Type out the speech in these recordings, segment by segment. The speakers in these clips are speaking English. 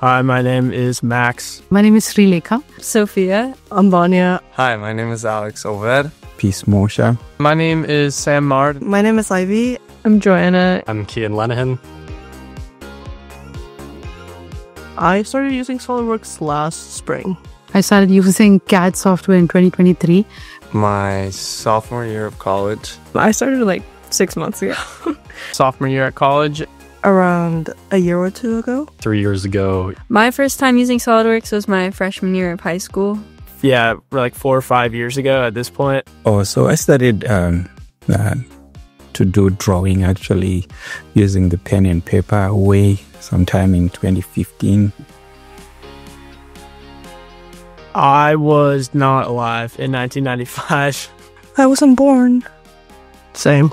Hi, my name is Max. My name is Srilekha. Sophia. I'm Vanya. Hi, my name is Alex Oved. Peace Moshe. My name is Sam Mard. My name is Ivy. I'm Joanna. I'm Kian Lenahan. I started using SolidWorks last spring. I started using CAD software in 2023. My sophomore year of college. I started like six months ago. Sophomore year at college. Around a year or two ago. Three years ago. My first time using SolidWorks was my freshman year of high school. Yeah, like four or five years ago at this point. Oh, so I started um, uh, to do drawing actually using the pen and paper way sometime in 2015. I was not alive in 1995. I wasn't born. Same.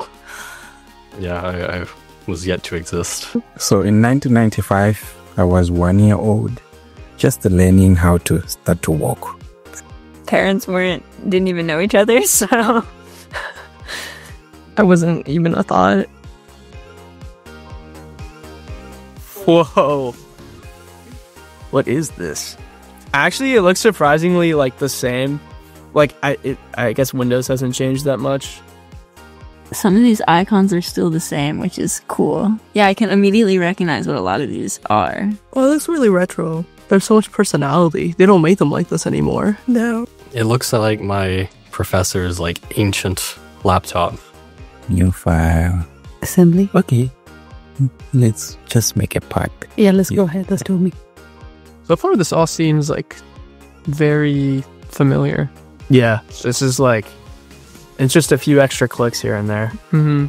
Yeah, I, I was yet to exist. So in 1995, I was one year old, just learning how to start to walk. Parents weren't, didn't even know each other, so. I wasn't even a thought. Whoa. What is this? Actually, it looks surprisingly like the same. Like I, it, I guess Windows hasn't changed that much. Some of these icons are still the same, which is cool. Yeah, I can immediately recognize what a lot of these are. Well, it looks really retro. There's so much personality. They don't make them like this anymore. No. It looks like my professor's like ancient laptop. New file. Assembly. Okay, let's just make a part. Yeah, let's go ahead. Let's do me. So far, this all seems like very familiar. Yeah, this is like it's just a few extra clicks here and there. Mm-hmm.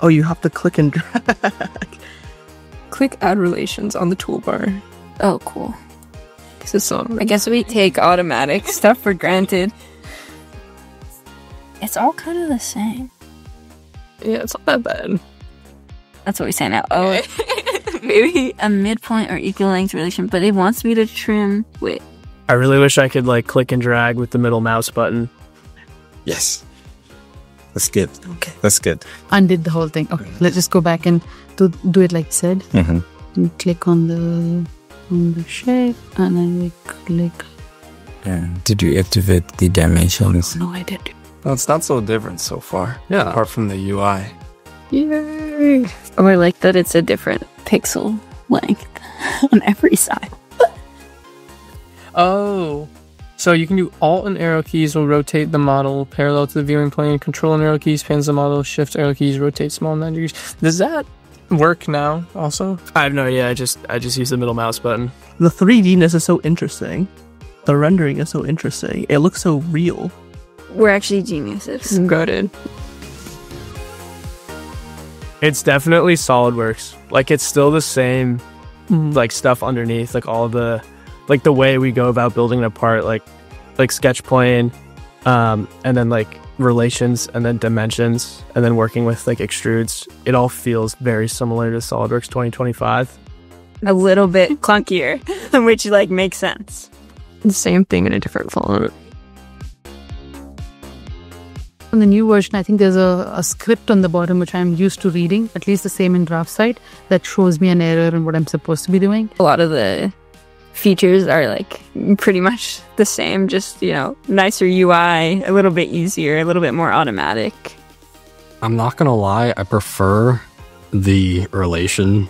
Oh, you have to click and drag. Click add relations on the toolbar. Oh, cool. This is some. I guess we take automatic stuff for granted. It's all kind of the same. Yeah, it's not that bad. That's what we say now. Oh, maybe a midpoint or equal length relation, but it wants me to trim. Wait, I really wish I could like click and drag with the middle mouse button. Yes. That's good. Okay. That's good. Undid the whole thing. Okay, let's just go back and do, do it like you said. Mm-hmm. And click on the on the shape, and then we click. Yeah. Did you activate the dimensions? No, I did. Well, it's not so different so far. Yeah. Apart from the UI. Yay! or I like that it's a different pixel length on every side. Oh. So you can do Alt and arrow keys will rotate the model parallel to the viewing plane. Control and arrow keys pans the model. Shift arrow keys rotate small 90 degrees. Does that work now also? I have no idea. I just I just use the middle mouse button. The 3D-ness is so interesting. The rendering is so interesting. It looks so real. We're actually geniuses. Goaded. It's definitely SolidWorks. Like it's still the same Mm-hmm. like stuff underneath, like all the like the way we go about building it apart, like like sketch plane, um, and then like relations and then dimensions and then working with like extrudes. It all feels very similar to SolidWorks 2025. A little bit clunkier, which like makes sense. The same thing in a different font. On the new version, I think there's a, a script on the bottom which I'm used to reading, at least the same in DraftSight, that shows me an error and what I'm supposed to be doing. A lot of the features are like pretty much the same, just you know, nicer UI, a little bit easier, a little bit more automatic. I'm not gonna lie, I prefer the relation,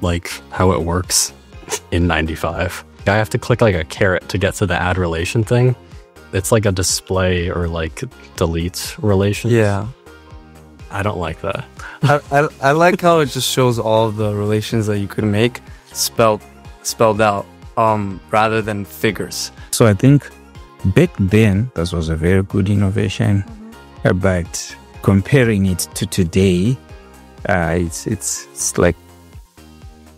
like how it works in 95. I have to click like a caret to get to the add relation thing. It's like a display or like delete relation. Yeah. I don't like that. I, I, I like how it just shows all the relations that you could make spelled spelled out um rather than figures. So I think back then this was a very good innovation, Uh, but comparing it to today, uh, it's it's it's like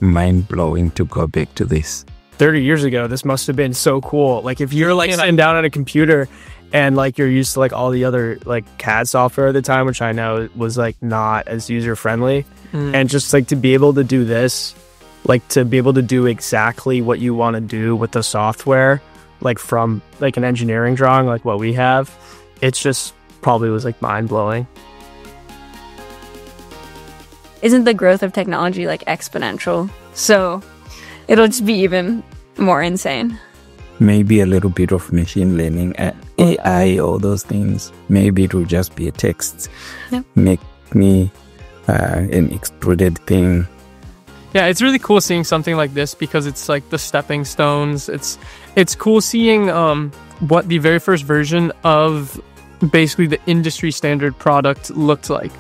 mind blowing to go back to this. 30 years ago, this must have been so cool. Like if you're like sitting down at a computer and like you're used to like all the other like CAD software at the time, which I know was like not as user friendly, and just like to be able to do this, like to be able to do exactly what you want to do with the software, like from like an engineering drawing, like what we have, it's just probably was like mind blowing. Isn't the growth of technology like exponential? So it'll just be even more insane. Maybe a little bit of machine learning, uh, AI, all those things. Maybe it will just be a text. Yep. Make me uh, an extruded thing. Yeah, it's really cool seeing something like this because it's like the stepping stones. It's it's cool seeing um what the very first version of basically the industry standard product looked like.